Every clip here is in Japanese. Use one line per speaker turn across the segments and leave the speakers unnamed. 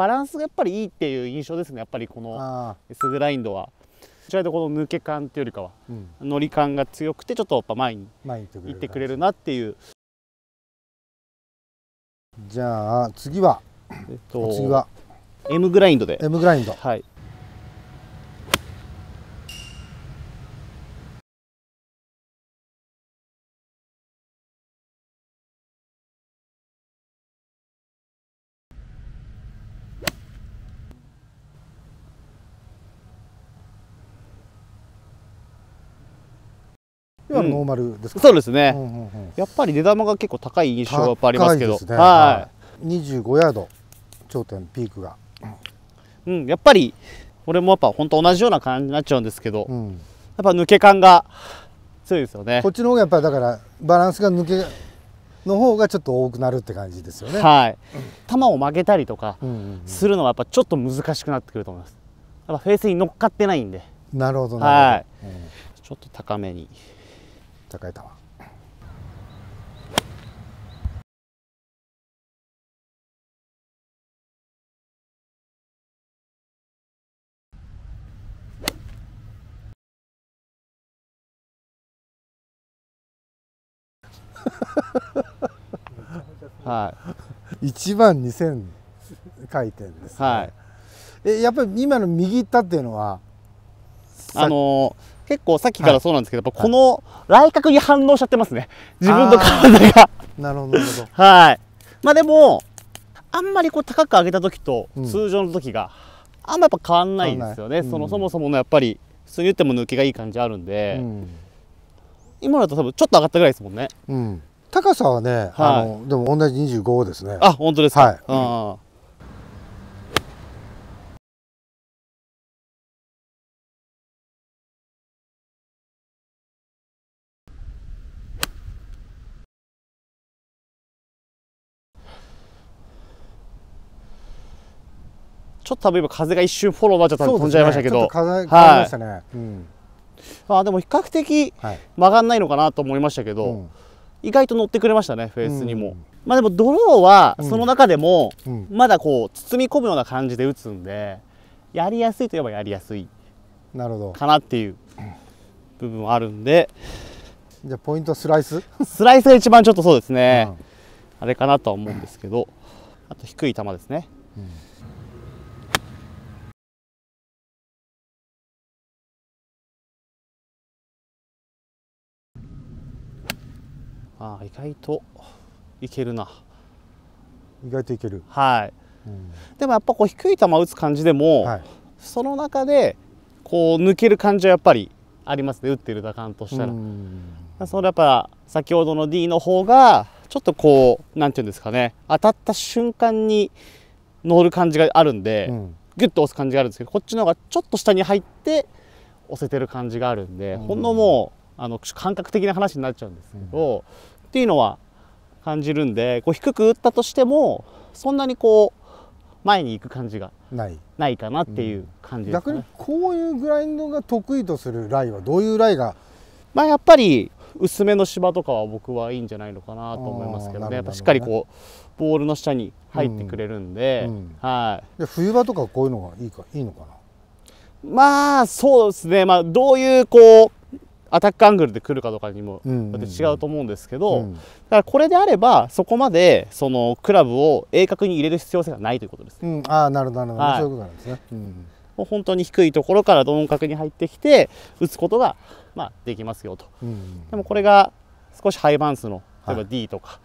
バランスがやっぱりいいっていう印象ですねやっぱりこの
あ
S グラインドは。どちらかというとこの抜け感っていうよりかは
ーうん。
乗り感が強くてちょっとやっぱ前に
前に行ってくれる
行ってくれるなっていう、
じゃあ次は。
えっと、
次は。
M グラインドで。
M グラインド。
はい
ノーマルですか、
そうですね、
うんうんうん。
やっぱり出玉が結構高い印象はやっぱありますけど。
ね。
はい。
25ヤード。頂点ピークが、
うん、やっぱりこれもやっぱ本当同じような感じになっちゃうんですけど、やっ
うん、
ぱ抜け感が強いですよね。
こっちの方がやっぱりだからバランスが抜けの方がちょっと多くなるって感じですよね、
はい。球を曲げたりとかするのはやっぱちょっと難しくなってくると思います。やっぱフェースに乗っかってないんで。
うんなるほど
は
なるほど、うん。
ちょっと高めに
高い球
はい。
1万2000回転です、ね。
はい。
えやっぱり今の右行ったっていうのは
あのー結構さっきからそうなんですけど、やっぱこの来角に反応しちゃってますね。自分の体が。
なるほどなるほど。
はい。まあでもあんまりこう高く上げた時と
うん。
通常の時があんまやっぱ変わんないですよね、その
変わんない。うん。
そもそものやっぱり普通に言っても抜けがいい感じあるんで、
うん。
今だと多分ちょっと上がったぐらいですもんね。
うん、高さはね、あのでも同じ25ですね。
あ本当ですか？
はい。
うんちょっと多分今風が一瞬フォローになっちゃったんで飛んじゃいましたけど、
ちょっと風
はい
変わりましたね、うん。
あでも比較的
はい。
曲がんないのかなと思いましたけど、
うん。
意外と乗ってくれましたねフェースにも、
うん。
まあでもドローは
うん。
その中でも
うん。
まだこう包み込むような感じで打つんでやりやすいといえばやりやすい。
なるほど。
かなっていう部分はあるんで。
じゃあポイントはスライス、
スライスが一番ちょっとそうですね、
うん。
あれかなとは思うんですけど。あと低い球ですねああ意外といけるな。
意外といける、
はい。
うん。
でもやっぱこう低い球打つ感じでも、
はい。
その中でこう抜ける感じはやっぱりありますね。打ってる打感としたら、
うん。
それやっぱ先ほどの D の方がちょっとこうなんていうんですかね。当たった瞬間に乗る感じがあるんで、
うん。
ギュッと押す感じがあるんですけどこっちの方がちょっと下に入って押せてる感じがあるんで、
うん。
ほんのもうあの感覚的な話になっちゃうんですけど、っていうのは感じるんでこう低く打ったとしてもそんなにこう前に行く感じが
ない。
ないかなっていう感じですかね。
逆にこういうグラインドが得意とするライはどういうライが
まあやっぱり薄めの芝とかは僕はいいんじゃないのかなと思いますけど
あーなるほど
ねやっぱしっかりこうボールの下に入ってくれるんで、
うん。うん
は
で冬場とかこういうのがいいかいいのかな？い
まあそうですね。まあどういうこうアタックアングルで来るかとかにもよって違うと思うんですけど、
うん。
だからこれであればそこまでそのクラブを鋭角に入れる必要性がないということです、
うん、ああなるほどなるほど、
はい。
そういうことなんですね、うん。
もう本当に低いところから鈍角に入ってきて打つことがまあできますよと。
うん
でもこれが少しハイバウンスの例えば
はい
D とか、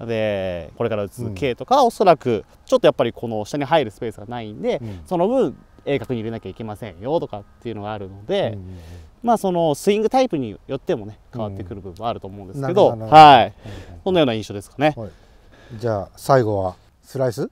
でこれから打つ
うん。
K とかはおそらくちょっとやっぱりこの下に入るスペースがないんで、
うん。
その分鋭角に入れなきゃいけませんよとかっていうのがあるので、
うん
まあそのスイングタイプによってもね変わってくる部分はあると思うんですけど、はい。そんなような印象ですかね。
はい。じゃあ最後はスライス？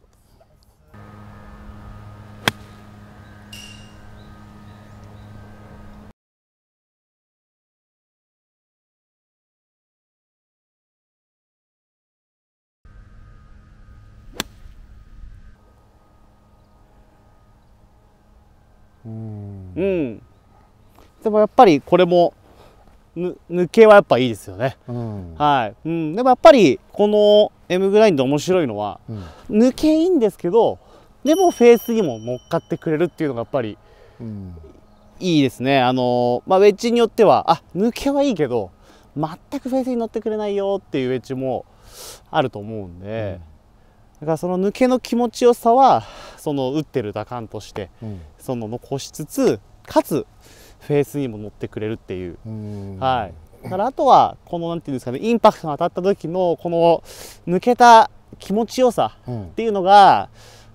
うん。
うん、でもやっぱりこれもぬ抜けはやっぱいいですよね。
うん。
はい、うん、でもやっぱりこの M グラインド面白いのは
うん。
抜けいいんですけどでもフェースにも乗っかってくれるっていうのがやっぱり
うん。
いいですね。あのまあ、ウェッジによってはあ抜けはいいけど全くフェースに乗ってくれないよっていうウェッジもあると思うんで、だからその抜けの気持ちよさはその打ってる打感として
うん。
その残しつつかつフェースにも乗ってくれるっていう、
うん。
はい。だからあとはこのなんていうんですかねインパクトが当たった時のこの抜けた気持ちよさ
うん。
っていうのが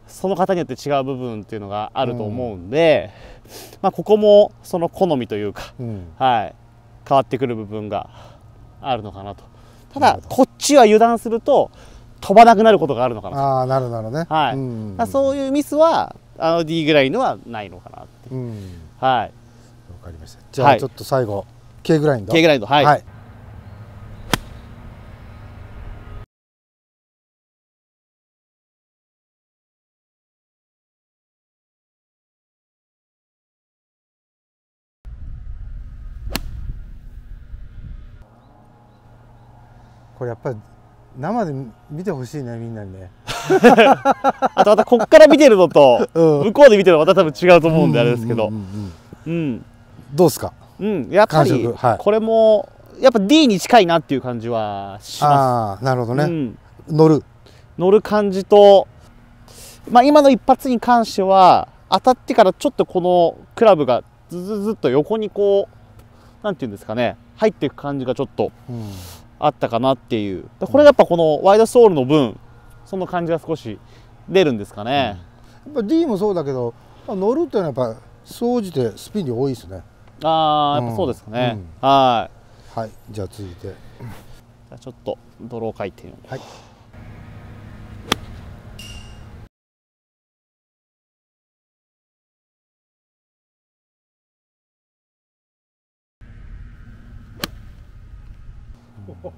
その方によって違う部分っていうのがあると思うんで、まあ、ここもその好みというか、
うん。
はい、変わってくる部分があるのかなと。ただこっちは油断すると飛ばなくなることがあるのかなと。
ああなるなるね。
はい。
うん。
だからそういうミスはあの D ぐらいのはないのかなって。
うん。
はい。
わかりました。じゃあ
はい。
ちょっと最後 K グラインド
K グラインドはい、
はい。これやっぱり生で見てほしいねみんなにね。
あとまたこっから見てるのと
うん。
向こうで見てるのはまた多分違うと思うんであれですけど。
うんどうですか？
うん。やっぱりこれもやっぱ D に近いなっていう感じはしま
ああなるほど
す、
ね、
うん。
乗る。
乗る感じと、まあ、今の一発に関しては当たってからちょっとこのクラブがずずずっと横にこうなんていうんですかね入っていく感じがちょっと。
うん
あったかなっていう。でこれがやっぱこのワイドソールの分その感じが少し出るんですかね、
やっぱ D もそうだけどまあ乗るっていうのはやっぱ総じてスピン量多いですね。
ああやっぱそうですかね、
うん。
はい。
はい。じゃあ続いて。
じゃあちょっとドロー回転を。
はい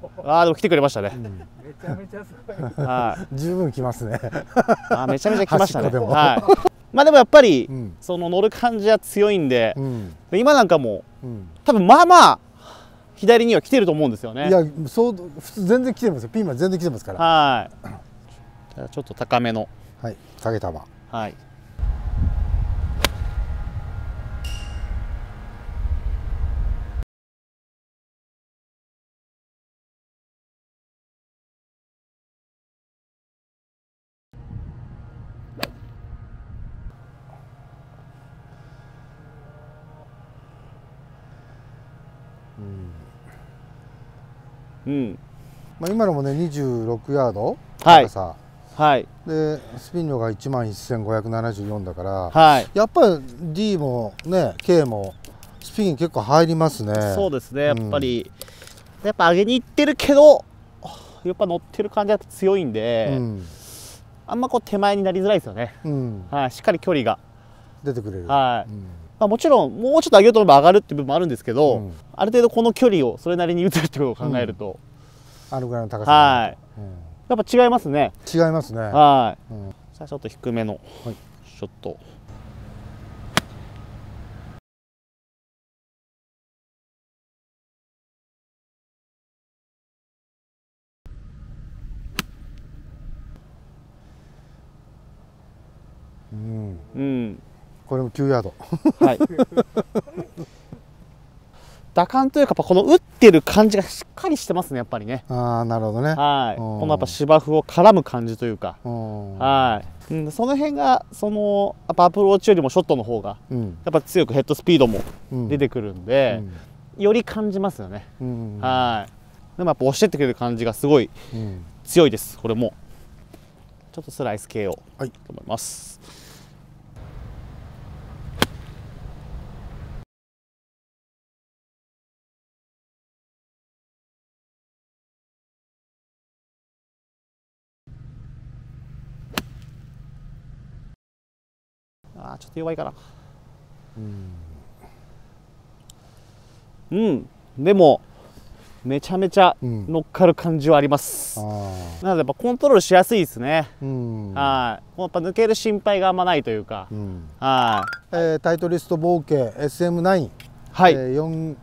ああでも来てくれましたね、
めちゃめちゃすごい。
はい。
十分きますね。
あーめちゃめちゃ来ましたね。はい。まあでもやっぱり、
うん。
その乗る感じは強いんで
う、ん。
で今なんかも
うん。
多分まあまあ左には来てると思うんですよね。
いやそう普通全然来てますよ。ピーマン全然来てますから。
はい。じゃあちょっと高めの。
はい。影玉
はいうん。
まあ今のもね26ヤード。
はい。
高さ。
はい。
でスピン量が1万1574だから。
はい。
やっぱり D もね K もスピン結構入りますね。
そうですね。やっぱり、やっぱ上げにいってるけどやっぱ乗ってる感じだと強いんで、
うん。
あんまこう手前になりづらいですよね、
うん。
はい、しっかり距離が、
出てくれる。
はい。
うん
まあ、もちろんもうちょっと上げようと思えば上がるっていう部分もあるんですけど、
うん。
ある程度この距離をそれなりに打てるってことを考えると、
あのぐらいの高さ
はい。
うん。
やっぱ違いますね。
違いますね。
はい、
うん。
じゃあちょっと低めの
はい。
ショット、
うん。
うん
これも9ヤード。
はい。打感というかやっぱこの打ってる感じがしっかりしてますねやっぱりね。
ああなるほどね。
はい。
うん。
このやっぱ芝生を絡む感じというか。
うん。
はい、うん、その辺がそのやっぱアプローチよりもショットの方が
うん。
やっぱ強くヘッドスピードも
うん。
出てくるんで、より感じますよね、
うんうん
はい。でもやっぱ押してってくれる感じがすごい
うん。
強いですこれも。ちょっとスライス系を。
はい。
と思います、あーちょっと弱いかな。
うん。
うん。でもめちゃめちゃ
うん。
乗っかる感じはあります、
あ
なのでやっぱコントロールしやすいですね、
ーうん。
はい。やっぱ抜ける心配があんまないというか、
うん。
はい。
えータイトリスト合計 SM9
はい、
えー4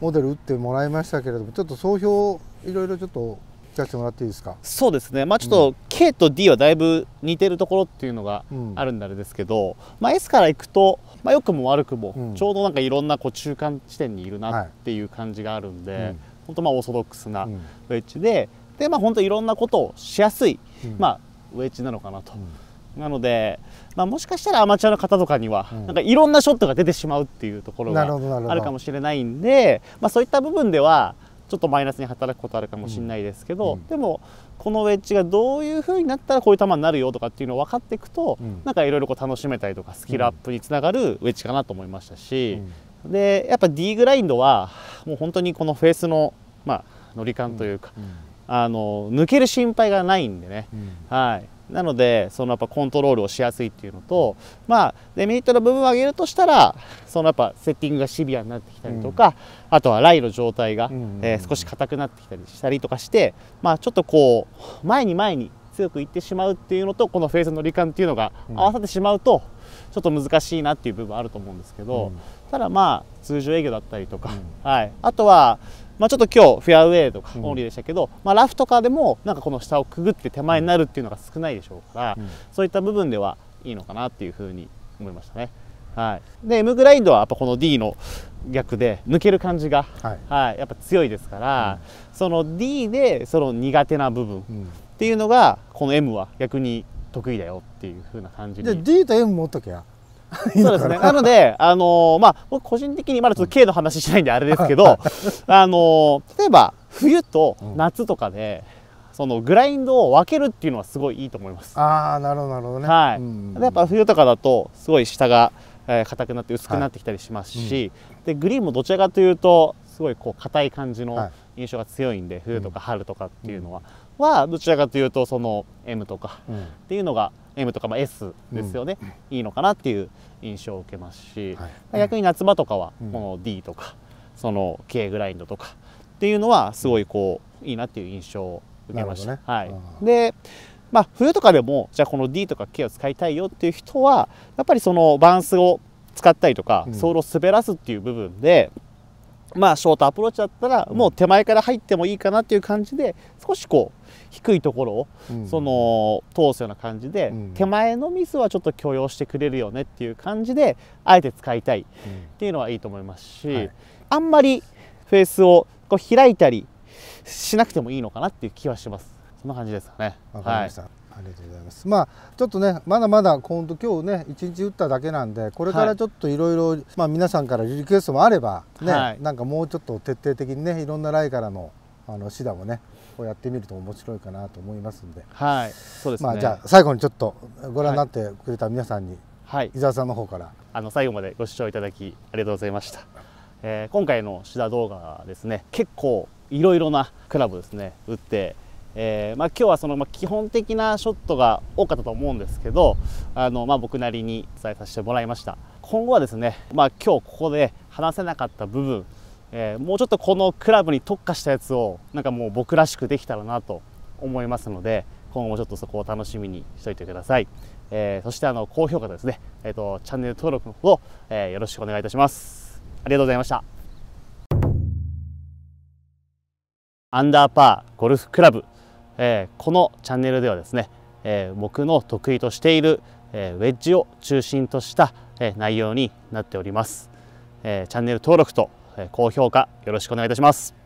モデル打ってもらいましたけれどもちょっと総評いろいろちょっと聞かせてもらっていいですか？
そうですね。まあちょっと K と D はだいぶ似てるところっていうのが
うん。
あるんであれですけど、まあ、S から行くと、まあ、良くも悪くも
うん。
ちょうどなんかいろんなこう中間地点にいる
は
ないっていう感じがあるんで、
うん
本当まあオーソドックスな
うん。
ウェッジででまあ本当いろんなことをしやすい、
うん。
まあ、ウェッジなのかなと。
うん。
なので、まあ、もしかしたらアマチュアの方とかには、
うん。
なんかいろんなショットが出てしまうっていうところ
な
があるかもしれないんで、まあ、そういった部分ではちょっとマイナスに働くことあるかもしれないですけど、
うん。
でもこのウェッジがどういう風になったらこういう球になるよとかっていうのを分かっていくと、
うん。
なんかいろいろこう楽しめたりとかスキルアップにつながるウェッジかなと思いましたし、
うん。
でやっぱ D グラインドはもう本当にこのフェースの、まあ、乗り感というか、あの抜ける心配がないんでね、
うん。
はい、なのでそのやっぱコントロールをしやすいっていうのと、まあ、デメリットの部分を上げるとしたらそのやっぱセッティングがシビアになってきたりとか、あとはライの状態が、
うん
えー少し硬くなってきたりしたりとかして、まあ、ちょっとこう前に前に強くいってしまうっていうのとこのフェースの離感っていうのが
うん。
合わさってしまうとちょっと難しいなっていう部分あると思うんですけど、
うん。
ただまあ通常営業だったりとか、
うん。
はい、あとは、まあ、ちょっと今日フェアウェイとか
うん。
オンリーでしたけど、まあ、ラフとかでもなんかこの下をくぐって手前になるっていうのが少ないでしょうから、
うん。
そういった部分ではいいのかなっていうふうに思いましたね。はい、で M グラインドはやっぱこの D の逆で抜ける感じが、
はい。
はい、やっぱ強いですから、その D でその苦手な部分っ
うん。
ていうのがこの M は逆に得意だよっていう風な感じ
じゃあ
に
D と M 持っときゃ
そうですね。なので、あのーまあ、僕個人的にまだちょっと K の話しないんであれですけど、あのー例えば冬と夏とかで、そのグラインドを分けるっていうのはすごいいいと思います。
ああなるほどなるほどね。
はい。
うん
でやっぱ冬とかだとすごい下がえー硬くなって薄くなってきたりしますし、でグリーンもどちらかというとすごいこう硬い感じ
は
の
い。
印象が強いんで、冬とか春とかっていうのは、はどちらかというとその M とか
うん。
っていうのが M とかまあ S ですよね、いいのかなっていう印象を受けますし、
はい。
逆に夏場とかは
うん。
この D とかその K グラインドとかっていうのはすごいこういいなっていう印象を受けました。
なる
はい。でまあ、冬とかでもじゃあこの D とか K を使いたいよっていう人はやっぱりそのバランスを使ったりとか、
うん。
ソールを滑らすっていう部分でまあショートアプローチだったらもう手前から入ってもいいかなっていう感じで少しこう低いところを
うん。
その通すような感じで、
うん。
手前のミスはちょっと許容してくれるよねっていう感じであえて使いたいっ
うん。
ていうのはいいと思いますし、
はい。
あんまりフェースをこう開いたりしなくてもいいのかなっていう気はします。そんな感じですかね。
わかりました、ありがとうございます。まあちょっとねまだまだ今度今日ね一日打っただけなんでこれか
はい。
らちょっといろいろまあ皆さんからリクエストもあればね、
はい。
なんかもうちょっと徹底的にねいろんなライからのあの指導もねこうやってみると面白いかなと思いますんで、
はい、はい、そうですね、
まあじゃあ最後にちょっとご覧になってくれた皆さんに
はい。
伊沢さんの方から。
あの最後までご視聴いただきありがとうございました、えー今回のシダ動画はですね。結構いろいろなクラブをですね打って、えーまあ、今日はその、まあ、基本的なショットが多かったと思うんですけどあの、まあ、僕なりに伝えさせてもらいました。今後はですね、まあ、今日ここで話せなかった部分えーもうちょっとこのクラブに特化したやつをなんかもう僕らしくできたらなと思いますので今後もちょっとそこを楽しみにしておいてください、えーそしてあの高評価ですね、えー、とチャンネル登録の方、えーよろしくお願いいたします。ありがとうございました。アンダーパーゴルフクラブ、えーこのチャンネルではですね、えー僕の得意としている、えーウェッジを中心とした、えー内容になっております、えーチャンネル登録と、高評価よろしくお願いいたします。